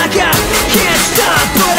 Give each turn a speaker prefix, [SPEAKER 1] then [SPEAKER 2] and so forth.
[SPEAKER 1] like I can't stop